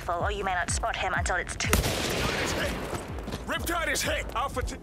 careful or you may not spot him until it's too late. Riptide is hit! Alpha... two.